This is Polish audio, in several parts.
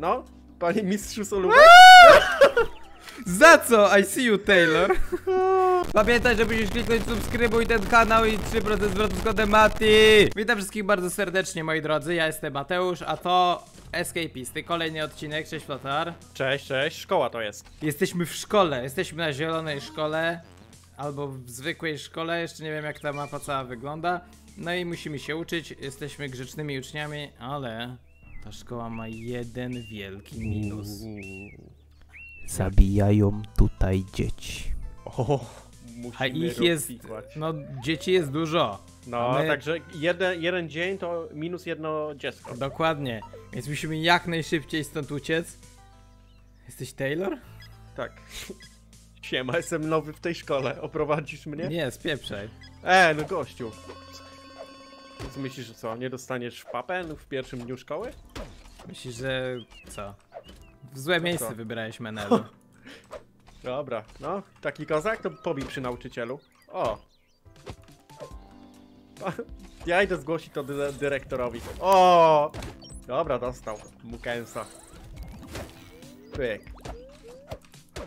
No, panie mistrzu solówek. Za co? I see you, Taylor. Pamiętaj, że musisz kliknąć subskrybuj ten kanał i 3% zwrotu z kodem Mati. Witam wszystkich bardzo serdecznie, moi drodzy. Ja jestem Mateusz, a to Escapisty. Kolejny odcinek. Cześć, Flotar. Cześć, cześć, szkoła to jest. Jesteśmy w szkole. Jesteśmy na zielonej szkole. Albo w zwykłej szkole. Jeszcze nie wiem, jak ta mapa cała wygląda. No i musimy się uczyć. Jesteśmy grzecznymi uczniami, ale ta szkoła ma jeden wielki minus. Zabijają tutaj dzieci. O, musimy A ich jest, no dzieci jest dużo. No, my- także jeden, jeden dzień to minus jedno dziecko. Dokładnie. Więc musimy jak najszybciej stąd uciec. Jesteś Taylor? Tak. Siema, jestem nowy w tej szkole. Oprowadzisz mnie? Nie, spieprzaj. E, no gościu. Więc Myślisz, że co, nie dostaniesz w papę w pierwszym dniu szkoły? Myślisz, że co? W złe miejsce co? wybrałeś Menelu. Dobra, no, taki kozak to pobij przy nauczycielu. O! Ja idę zgłosić to dy dyrektorowi. O! Dobra, dostał. Mukensa. Pyk.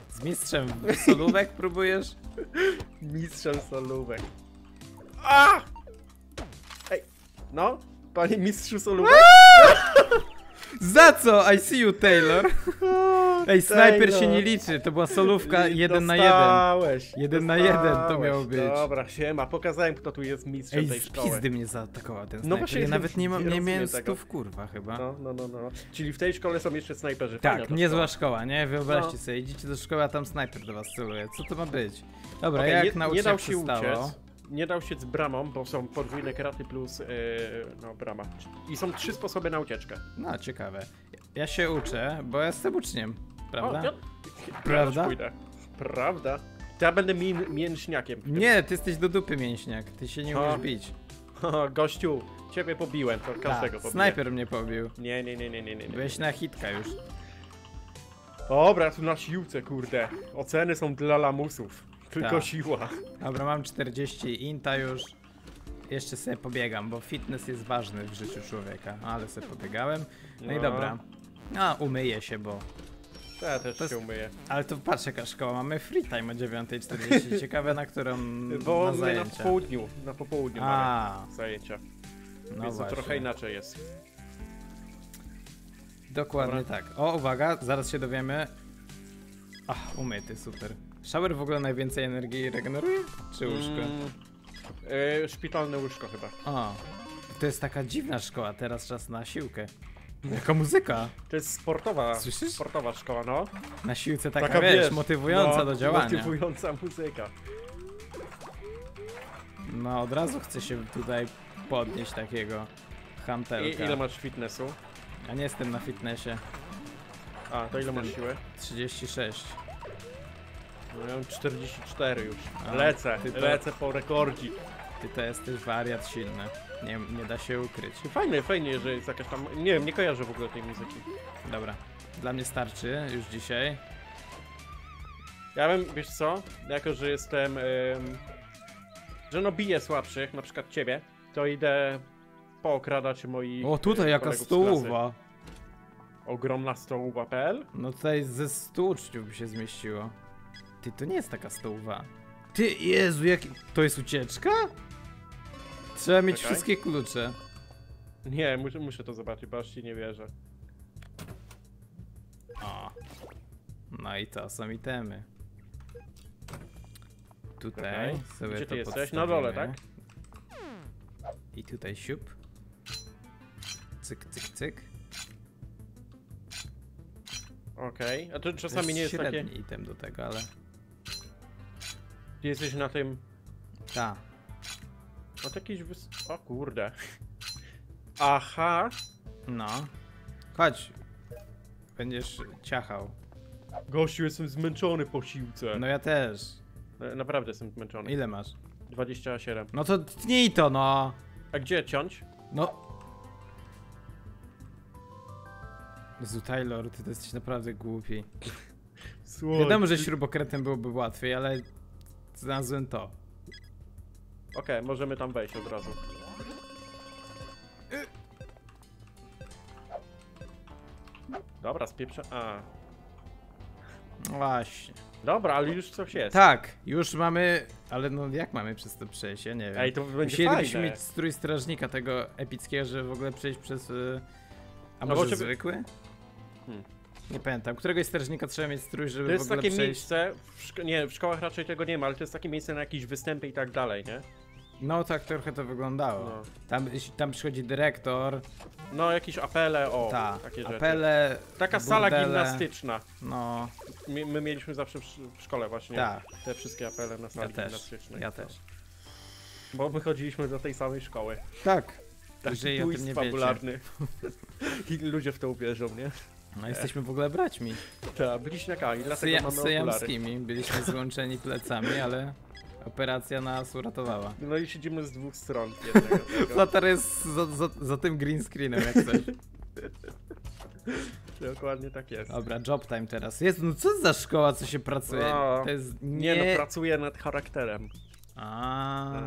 Z mistrzem solówek próbujesz? Mistrzem solówek. A! No, panie mistrzu solówek. Za co? I see you, Taylor. Ej, snajper się nie liczy. To była solówka I jeden na jeden. dostałeś, Jeden na jeden to dostałeś. miało być. Dobra, siema, pokazałem kto tu jest mistrzem Ej, tej z szkoły. pizdy mnie zaatakował ten No snajper. właśnie, ja nawet nie, ma, nie nie rozumiem miałem tego. stów, kurwa, chyba. No, no, no, no. Czyli w tej szkole są jeszcze snajperzy. Fajna Tak, ta niezła szkoła. szkoła, nie? Wyobraźcie No. sobie, idziecie do szkoły, a tam snajper do was celuje. Co to ma być? Dobra, Okej, jak nie, dał się przystało. uciec. Nie dał się z bramą, bo są podwójne kraty plus yy, no brama. I są trzy sposoby na ucieczkę. No, ciekawe. Ja się uczę, bo ja jestem uczniem, prawda? O, ja, Prawda? Ja. Prawda? To ja będę min, mięśniakiem. Nie, ty jesteś do dupy mięśniak, ty się nie O, umiesz bić. Haha, Gościu, ciebie pobiłem, to każdego Tak, pobiję. snajper mnie pobił. Nie, nie, nie, nie, nie, nie. nie. Byłeś na hitka już. Dobra, tu na siłce, kurde. Oceny są dla lamusów. Tylko Tak. siła. Dobra, mam 40 inta już. Jeszcze sobie pobiegam, bo fitness jest ważny w życiu człowieka. Ale sobie pobiegałem. No, i No. dobra. A, umyję się, bo... To ja też To jest- się umyję. Ale to patrz jaka szkoła, mamy free time o 9.40. Ciekawe na którą Bo na my na zajęcia. południu, na popołudniu mamy A, zajęcia. no Więc to właśnie. trochę inaczej jest. Dokładnie Dobra. tak. O, uwaga, zaraz się dowiemy. Ach, umyty, super. Shower w ogóle najwięcej energii regeneruje? Czy łóżko? Mm, y, szpitalne łóżko chyba. O, to jest taka dziwna szkoła, teraz czas na siłkę. Jaka muzyka? To jest sportowa, Słyszysz? sportowa szkoła, no. Na siłce taka, Taka, wiesz, wiesz, motywująca no, do działania. Motywująca muzyka. No od razu chce się tutaj podnieść takiego I, hantelka. ile masz fitnessu? Ja nie jestem na fitnessie. A, to ile masz siły? 36. No, mam 44 już. Lecę, ty to- lecę po rekordzik. Ty to jesteś wariat silny. Nie, nie da się ukryć. Fajnie, fajnie, że jest jakaś tam... Nie wiem, nie kojarzę w ogóle tej muzyki. Dobra. Dla mnie starczy już dzisiaj. Ja bym, wiesz co, jako że jestem, ym, że no biję słabszych, na przykład ciebie, to idę pookradać moich O, tutaj y, jaka kolegów z klasy. stołowa. Ogromna stołowa.pl? No tutaj ze 100 uczniów by się zmieściło. Ty, to nie jest taka stołowa. Ty, Jezu, jaki... To jest ucieczka? Trzeba mieć Czekaj. wszystkie klucze. Nie, muszę, muszę to zobaczyć, bo aż ci nie wierzę. O. No i to są itemy. Tutaj Okej. sobie Gdzie to ty jesteś? Na dole, podstawimy. tak? I tutaj siup. Cyk, cyk, cyk. Okej, a to To czasami nie jest takie... średni item do tego, ale... Ty jesteś na tym... Ta. No to jakiś wys... O kurde. Aha! No. Chodź. Będziesz ciachał. Gościu, jestem zmęczony po siłce. No ja też. E, Naprawdę jestem zmęczony. Ile masz? 27. No to tnij to, no. A gdzie ciąć? No. Jezu, Taylor, ty jesteś naprawdę głupi. Słuchaj, Wiadomo, że śrubokrętem byłoby łatwiej, ale znalazłem to. Okej, możemy tam wejść od razu. Dobra, spieprza... A. Właśnie. Dobra, ale już coś jest. Tak, już mamy, ale no jak mamy przez to przejść, ja nie wiem. Ej, to będzie Musielibyśmy fajne. mieć strój strażnika tego epickiego, żeby w ogóle przejść przez... y, A No może żeby- zwykły? Hmm. Nie pamiętam, któregoś strażnika trzeba mieć strój, żeby To w jest ogóle takie przejść... miejsce, w szko- nie, w szkołach raczej tego nie ma, ale to jest takie miejsce na jakieś występy i tak dalej, nie? No tak trochę to wyglądało. No, Tam, tam przychodzi dyrektor, no jakieś apele, o, ta, takie rzeczy. apele, Taka sala burdele. gimnastyczna. no, My, my mieliśmy zawsze w, w szkole właśnie tak, te wszystkie apele na ja sali też, gimnastycznej. ja też. Bo my chodziliśmy do tej samej szkoły. Tak. Jeżeli o tym nie wiecie. fabularny. I ludzie w to uwierzą, nie? No jesteśmy w ogóle braćmi. Trzeba, bliźniakami, dlatego Syja, mamy syjamskimi, byliśmy złączeni plecami, ale operacja nas uratowała. No i siedzimy z dwóch stron jednego tego. Flutter jest za, za, za tym green screenem jak coś. Dokładnie tak jest. Dobra, job time teraz. Jest, no co za szkoła, co się pracuje? No, To jest Nie, nie... no, pracuję nad charakterem. A, A,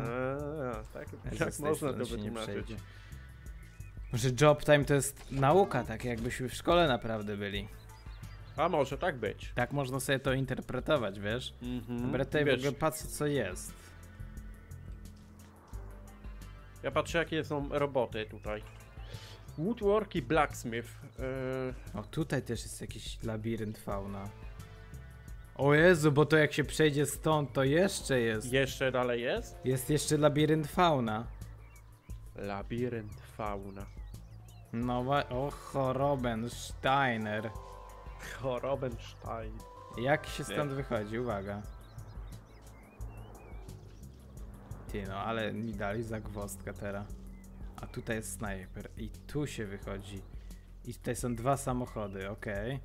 tak, Jezus, tak można to wytłumaczyć. Może job time to jest nauka, tak jakbyśmy w szkole naprawdę byli. A może tak być. Tak można sobie to interpretować, wiesz? Mhm. Dobra, tutaj w Wiesz, ogóle patrzę co jest. Ja patrzę jakie są roboty tutaj. Woodwork i blacksmith. Yy, O, tutaj też jest jakiś labirynt fauna. O Jezu, bo to jak się przejdzie stąd, to jeszcze jest. jeszcze dalej jest? Jest jeszcze labirynt fauna. Labirynt fauna. No o choroben, Steiner. Chorobenstein. Jak się stąd wychodzi? Uwaga. Ty no, ale mi dali zagwozdkę teraz. A tutaj jest snajper. I tu się wychodzi. I tutaj są dwa samochody, okej.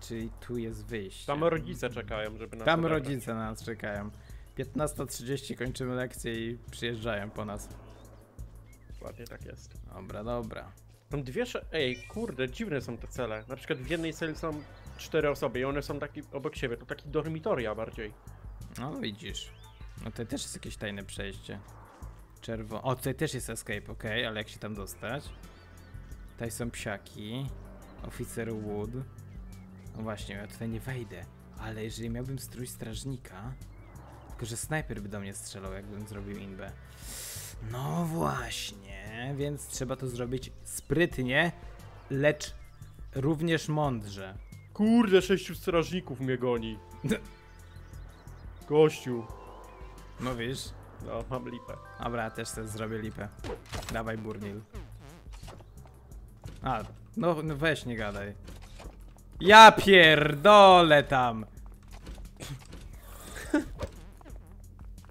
Czyli tu jest wyjście. Tam rodzice czekają, żeby nas Tam odebrać. rodzice na nas czekają. 15.30 kończymy lekcję i przyjeżdżają po nas. Dokładnie tak jest. Dobra, dobra. Są dwie Ej, kurde, dziwne są te cele. Na przykład w jednej celi są cztery osoby i one są taki obok siebie. To taki dormitoria bardziej. No widzisz. No tutaj też jest jakieś tajne przejście. Czerwo... O, tutaj też jest escape, okej, ale jak się tam dostać? Tutaj są psiaki. Oficer Wood. No właśnie, ja tutaj nie wejdę. Ale jeżeli miałbym strój strażnika... Tylko, że snajper by do mnie strzelał, jakbym zrobił inbę. No właśnie, więc trzeba to zrobić sprytnie, lecz również mądrze. Kurde, sześciu strażników mnie goni. Gościu. Mówisz? No, mam lipę. Dobra, ja też sobie zrobię lipę. Dawaj burnil. A, no, no weź nie gadaj. Ja pierdolę tam!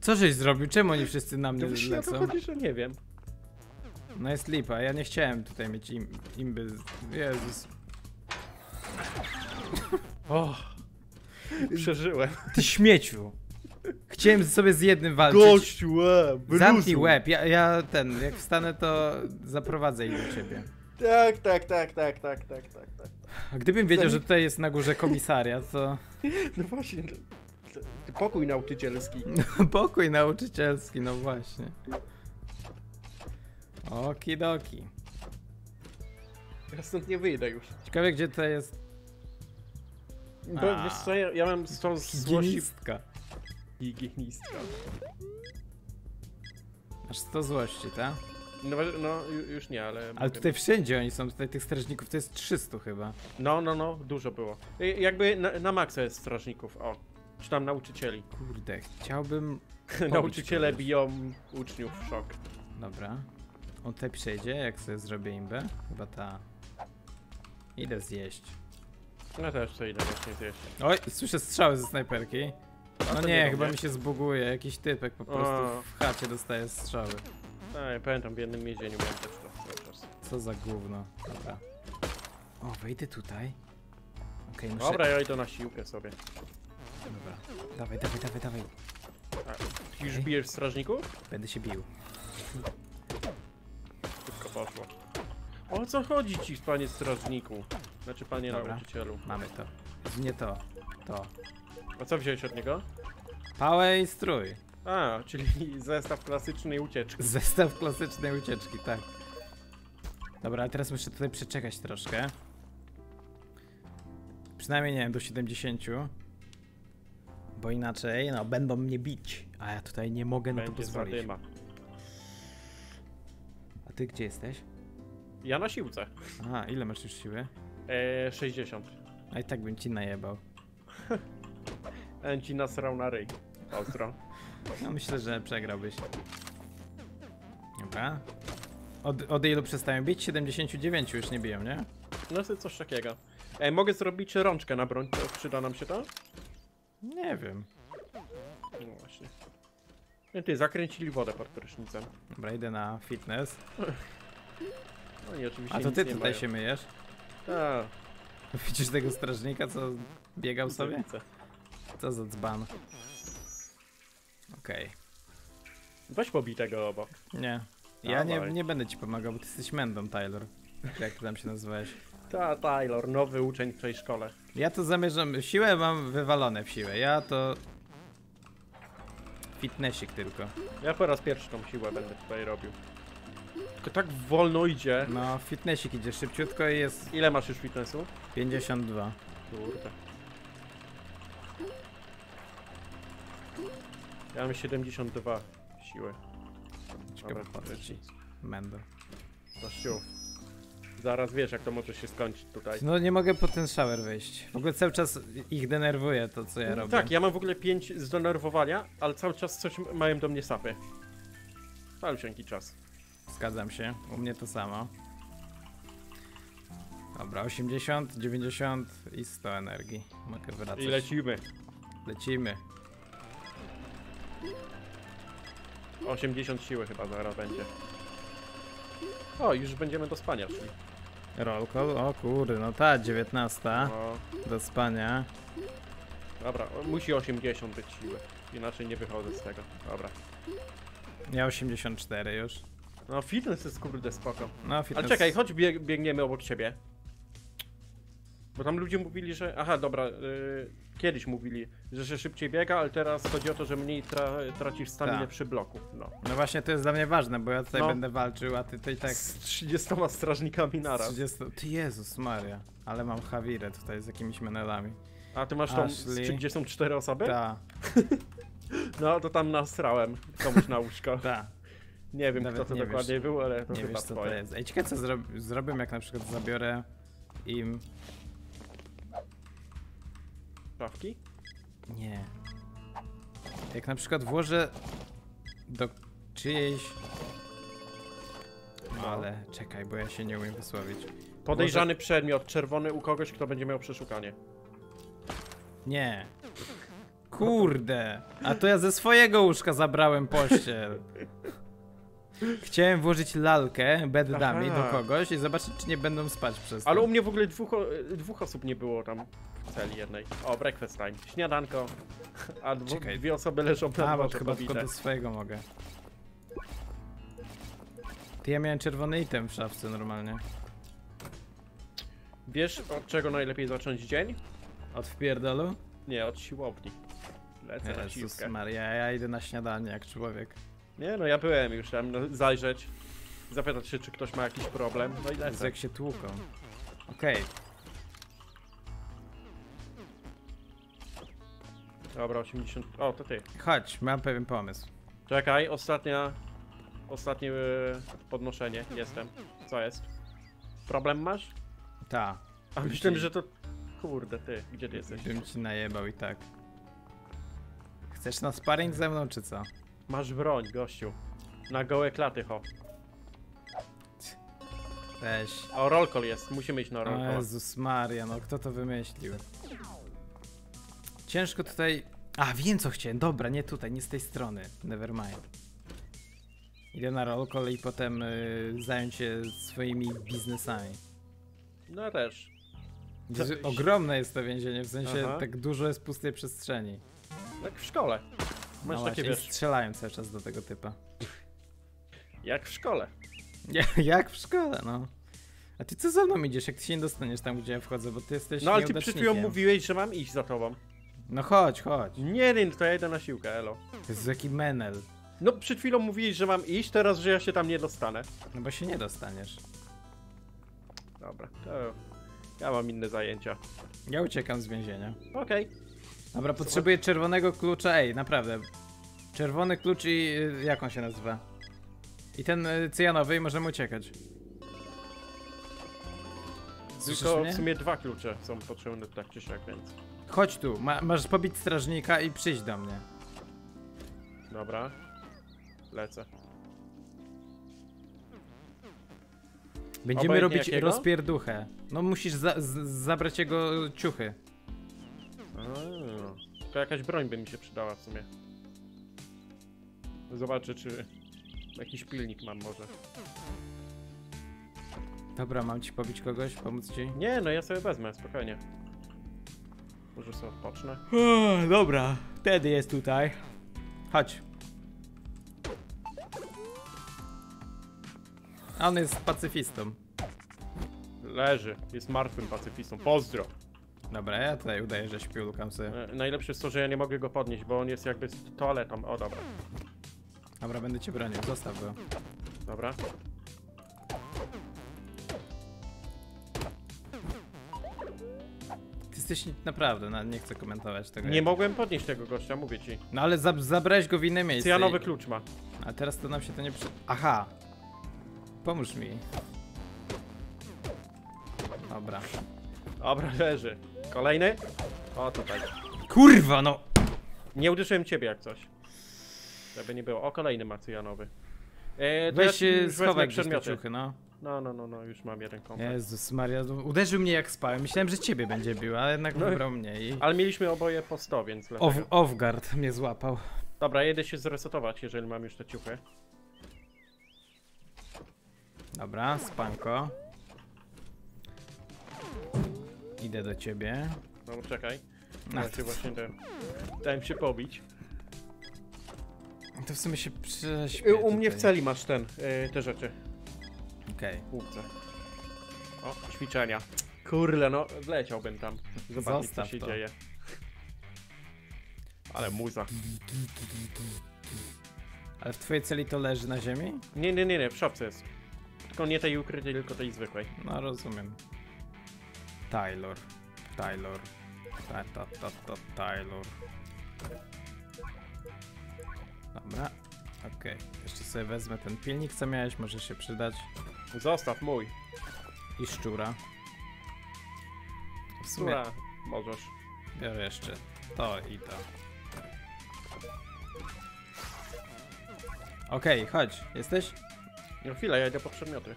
Co żeś zrobił? Czemu oni wszyscy na mnie właśnie o to lecą? chodzi, że nie wiem. No jest lipa, ja nie chciałem tutaj mieć im, imby. Jezus. O, przeżyłem. Ty śmieciu! Chciałem sobie z jednym walczyć. Gościu, e, Zamknij łeb, ja, ja ten, jak wstanę to zaprowadzę ich do ciebie. Tak, tak, tak, tak, tak, tak, tak, tak. A gdybym wiedział, że tutaj jest na górze komisariat, to No właśnie. To- to Pokój nauczycielski. pokój nauczycielski, no właśnie. Okidoki. Ja stąd nie wyjdę już. Ciekawe, gdzie tutaj jest Bo, A. wiesz co, ja, ja mam z tą złości higienistka. Masz 100 złości, tak? No, no ju- już nie, ale... Ale tutaj wszędzie oni są, tutaj tych strażników to jest 300 chyba. No, no, no, dużo było. I jakby na, na maksa jest strażników, o. Czy tam nauczycieli. Kurde, chciałbym... Nauczyciele kogoś. biją uczniów, szok. Dobra. On tutaj przejdzie, jak sobie zrobię imbę? Chyba ta... Idę zjeść. Ja też co idę właśnie zjeść. Oj, słyszę strzały ze snajperki. No nie, do chyba mi się zbuguje, jakiś typek po prostu O. w chacie dostaje strzały. A, ja pamiętam, w jednym więzieniu miałem też to cały czas. Co za gówno. Dobra. O, wejdę tutaj. Okej, muszę... Dobra, ja idę na siłkę sobie. Dobra. Dawaj, dawaj, dawaj, dawaj. Już bijesz strażników? Będę się bił. Szybko poszło. O co chodzi ci, panie strażniku? Znaczy, panie Dobra. nauczycielu. Mamy to. Nie to. To. A co wziąłeś od niego? Pałę i strój. A, czyli zestaw klasycznej ucieczki. Zestaw klasycznej ucieczki, tak. Dobra, a teraz muszę tutaj przeczekać troszkę. Przynajmniej nie wiem, do 70. Bo inaczej, no, będą mnie bić. A ja tutaj nie mogę na to Będzie pozwolić. zadyma. A ty gdzie jesteś? Ja na siłce. Aha, ile masz już siły? E, 60. A i tak bym ci najebał. Ten ci nasrał na ryj. Ostro. No myślę, że przegrałbyś. Dobra. Od, od ilu przestają bić? 79 już nie biją, nie? No to coś takiego. E, mogę zrobić rączkę na broń, przyda nam się to? Nie wiem. No właśnie. E, Ty, zakręcili wodę pod prysznicem. Dobra, idę na fitness. No i oczywiście A to ty tutaj mają. się myjesz? A, Widzisz tego strażnika, co biegał sobie? Co za dzban. Okej. Weź pobij tego obok. Nie. Ja nie, nie będę ci pomagał, bo ty jesteś mędą, Tyler. Jak tam się nazywałeś? Ta, Taylor, nowy uczeń w tej szkole. Ja to zamierzam. Siłę mam wywalone w siłę. Ja to. Fitnessik tylko. Ja po raz pierwszy tą siłę będę tutaj robił. Tylko tak wolno idzie. No, fitnessik idzie szybciutko i jest Ile masz już fitnessu? 52. Kurde. Ja mam 72 siły. Ciekawe Dobra, co ci. Mendo. Kościół. Zaraz wiesz jak to może się skończyć tutaj. No nie mogę po ten shower wyjść. W ogóle cały czas ich denerwuje to, co ja robię. Tak, ja mam w ogóle 5 zdenerwowania, ale cały czas coś mają do mnie sapy. Calusieńki czas. Zgadzam się. U mnie to samo. Dobra, 80, 90 i 100 energii. Mogę wracać. I lecimy. Lecimy. 80 siły chyba zaraz będzie. O, już będziemy do spania szli. Roll call. O kurde, no ta 19 No, do spania. dobra, o, musi 80 być siły. Inaczej nie wychodzę z tego. Dobra. Ja 84 już. No, fitness jest kurde spoko. No, fitness. Ale czekaj, chodź bieg biegniemy obok ciebie. Bo tam ludzie mówili, że. Aha, dobra. y, kiedyś mówili, że się szybciej biega, ale teraz chodzi o to, że mniej tra tracisz staminę Tak. przy bloku. No. No właśnie to jest dla mnie ważne, bo ja tutaj No. będę walczył, a ty to i tak. Z 30 strażnikami naraz. 30... Ty Jezus Maria. Ale mam Hawirę tutaj z jakimiś menelami. A ty masz tą z Ashley. 34 osoby? Ta, No to tam nasrałem komuś na łóżko. ta. Nie wiem Nawet kto to nie dokładnie wiesz. był, ale to Nie chyba wiesz co to twoje. jest. Ej, ciekawe co zro zrobię, jak na przykład zabiorę im... Szafki? Nie. Jak na przykład włożę do czyjejś... No ale czekaj, bo ja się nie umiem wysłowić. Podejrzany przedmiot, czerwony u kogoś, kto będzie miał przeszukanie. Nie. Kurde. A to ja ze swojego łóżka zabrałem pościel. Chciałem włożyć lalkę, bed dummy do kogoś i zobaczyć, czy nie będą spać przez to. Ale u mnie w ogóle dwóch, dwóch osób nie było tam w celi jednej. O, breakfast time. Śniadanko. A dwu, Czekaj. dwie osoby leżą na A, bo chyba tylko do swojego mogę. Ty, ja miałem czerwony item w szafce normalnie. Wiesz, od czego najlepiej zacząć dzień? Od wpierdolu? Nie, od siłowni. Lecę na Jezus siłkę. Maria, ja idę na śniadanie jak człowiek. Nie no, ja byłem już tam, no, zajrzeć. Zapytać się, czy ktoś ma jakiś problem. No i lecę. jak się tłuką. Okej, Dobra, 80... O, to ty. chodź, mam pewien pomysł. Czekaj, ostatnia... Ostatnie e, podnoszenie. Jestem. Co jest? Problem masz? Ta, A myślałem, że to... Kurde, ty. Gdzie ty jesteś? bym ci najebał i tak. Chcesz na sparring ze mną, czy co? Masz broń, gościu. Na gołe klaty, ho. Weź. O, roll call jest. Musimy iść na roll O call. Jezus Maria, no kto to wymyślił? Ciężko tutaj... A, wiem co chciałem. Dobra, nie tutaj, nie z tej strony. Never mind. Idę na roll call i potem y, zająć się swoimi biznesami. No też. Ogromne jest to więzienie, w sensie Aha. tak dużo jest pustej przestrzeni. Jak w szkole. No Masz takie, właśnie, i wiesz, strzelają cały czas do tego typa. jak w szkole. Ja- Jak w szkole, no. A ty co za mną idziesz, jak ty się nie dostaniesz tam, gdzie ja wchodzę, bo ty jesteś No ale ty przed chwilą mówiłeś, że mam iść za tobą. No chodź, chodź. Nie, nie, to ja idę na siłkę, elo. To jest jaki menel. No przed chwilą mówiłeś, że mam iść, teraz, że ja się tam nie dostanę. No bo się nie dostaniesz. Dobra, to Ja mam inne zajęcia. Ja uciekam z więzienia. Okej. Dobra, potrzebuję czerwonego klucza. Ej, naprawdę. Czerwony klucz i y, jak on się nazywa? I ten y, cyjanowy i możemy uciekać. Słyszysz Tylko mnie? w sumie dwa klucze są potrzebne tak czy siak, więc... Chodź tu, ma, masz pobić strażnika i przyjść do mnie. Dobra. Lecę. Będziemy Obojętnie robić jakiego? rozpierduchę. No musisz za, z, zabrać jego ciuchy. A, To jakaś broń by mi się przydała w sumie. Zobaczę, czy jakiś pilnik mam może. Dobra, mam ci pobić kogoś, pomóc ci? Nie, no ja sobie wezmę, spokojnie. Może sobie odpocznę. Dobra, Teddy jest tutaj. Chodź. On jest pacyfistą. Leży, jest martwym pacyfistą. Pozdro. Dobra, ja tutaj udaję, że śpię, lukam sobie. E, najlepsze jest to, że ja nie mogę go podnieść, bo on jest jakby z toaletą. O, dobra. Dobra, będę cię bronił, zostaw go. Dobra. Ty jesteś naprawdę, no, nie chcę komentować tego. Nie mogłem podnieść tego gościa, mówię ci. No ale zab zabrałeś go w inne miejsce. Cyjanowy klucz ma. A teraz to nam się to nie przy... Aha! Pomóż mi. Dobra. Dobra, leży. Kolejny? O, tutaj. Kurwa, no! Nie uderzyłem ciebie jak coś. Żeby nie było. O, kolejny ma cyjanowy. E, to Weź ja ci się już wezmę schowaj gdzieś te przedmioty. ciuchy, no. No, no, no, no, już mam jeden komplet. Jezus Maria, no, uderzył mnie jak spałem. Myślałem, że ciebie będzie bił, ale jednak No wybrał mnie i... Ale mieliśmy oboje po 100, więc dlatego. Off, Offguard mnie złapał. Dobra, jedę się zresetować, jeżeli mam już te ciuchy. Dobra, spanko. Idę do ciebie. No, czekaj. A, Ja się właśnie dałem, dałem się pobić. To w sumie się prześpię U mnie w celi masz ten, y, te rzeczy. Okej. Półce. O, ćwiczenia. Kurle, no, wleciałbym tam. Zobaczyć, co się to. dzieje. Ale muza. Ale w twojej celi to leży na ziemi? Nie, nie, nie, nie, w szopce jest. Tylko nie tej ukrytej, tylko tej zwykłej. No rozumiem. Taylor. Taylor. Ta, ta, ta, ta, Taylor. Dobra. Okej. Jeszcze sobie wezmę ten pilnik, co miałeś, może się przydać. Zostaw mój. I szczura. W sumie Która możesz. biorę jeszcze to i to. Okej, chodź. Jesteś? No chwilę, ja idę po przedmioty.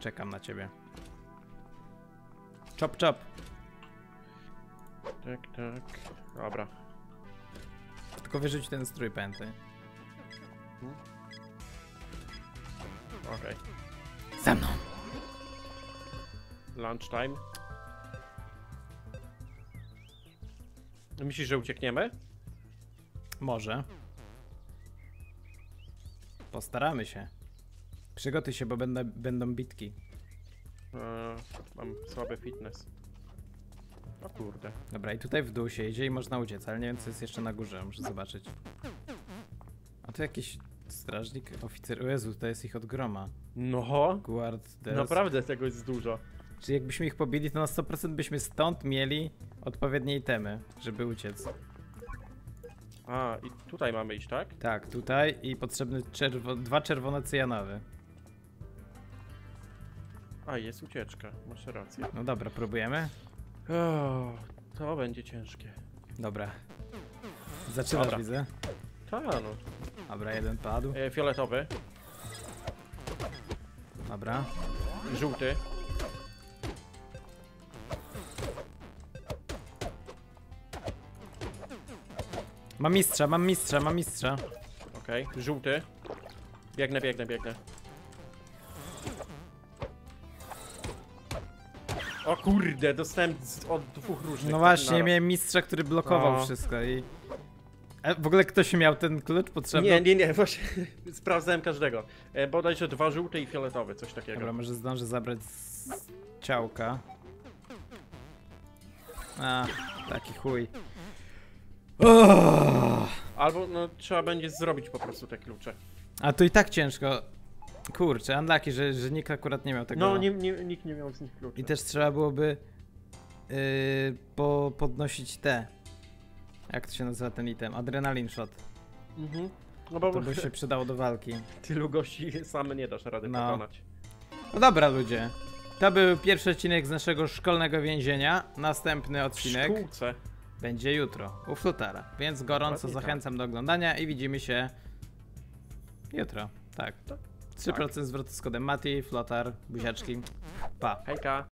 Czekam na ciebie. Chop, chop. Tak, tak. Dobra. Tylko wyrzuć ten strój, pęty. Okej. Za mną. Lunchtime. Myślisz, że uciekniemy? Może. Postaramy się. Przygotuj się, bo będą, będą bitki. Eee, mam słaby fitness. O kurde. Dobra, i tutaj w dół się idzie i można uciec, ale nie wiem co jest jeszcze na górze, muszę zobaczyć. A tu jakiś strażnik, oficer, o Jezu, to jest ich od groma. No, Guard des. naprawdę tego jest dużo. Czyli jakbyśmy ich pobili, to na 100% byśmy stąd mieli odpowiednie itemy, żeby uciec. A, i tutaj mamy iść, tak? Tak, tutaj i potrzebny czerwo dwa czerwone cyjanowy. A, jest ucieczka, masz rację. No dobra, próbujemy? O, to będzie ciężkie. Dobra. Zaczynasz, Dobra. widzę. Ta, no. Dobra, jeden padł. E, fioletowy, Dobra. żółty. Mam mistrza, mam mistrza, mam mistrza. Okej, żółty. Biegnę, biegnę, biegnę. O kurde, dostałem z, od dwóch różnych. No właśnie, naraz. miałem mistrza, który blokował No. wszystko i... E, w ogóle ktoś miał ten klucz potrzebny? Nie, nie, nie, właśnie sprawdzałem każdego. E, bodajże dwa żółte i fioletowy, coś takiego. Dobra, może zdążę zabrać z ciałka. A, taki chuj. Albo no, trzeba będzie zrobić po prostu te klucze. A to i tak ciężko. Kurczę, unlucky, że, że nikt akurat nie miał tego. No, nie, nie, nikt nie miał z nich kluczy. I też trzeba byłoby yy, po, podnosić te. Jak to się nazywa ten item? Adrenalin shot. Mhm. No bo To by się przydało do walki. tylu gości sam nie dasz rady No. pokonać. No dobra ludzie. To był pierwszy odcinek z naszego szkolnego więzienia. Następny W odcinek szkółce. będzie jutro u Flutara. Więc gorąco Dokładnie tak. zachęcam do oglądania i widzimy się jutro. Tak. Tak. 3% zwrotu z kodem Mati, Flotar, buziaczki. Pa. Hejka.